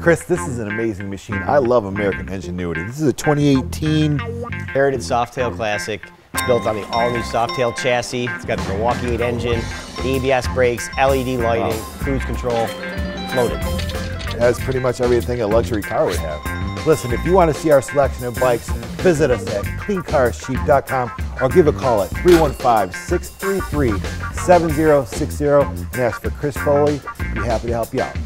Chris, this is an amazing machine. I love American ingenuity. This is a 2018 Heritage Softail Classic. It's built on the all-new Softail chassis. It's got the Milwaukee 8 engine, the ABS brakes, LED lighting, cruise control. Loaded. It has pretty much everything a luxury car would have. Listen, if you want to see our selection of bikes, visit us at cleancarscheap.com or give a call at 315-633-7060 and ask for Chris Foley. Be happy to help you out.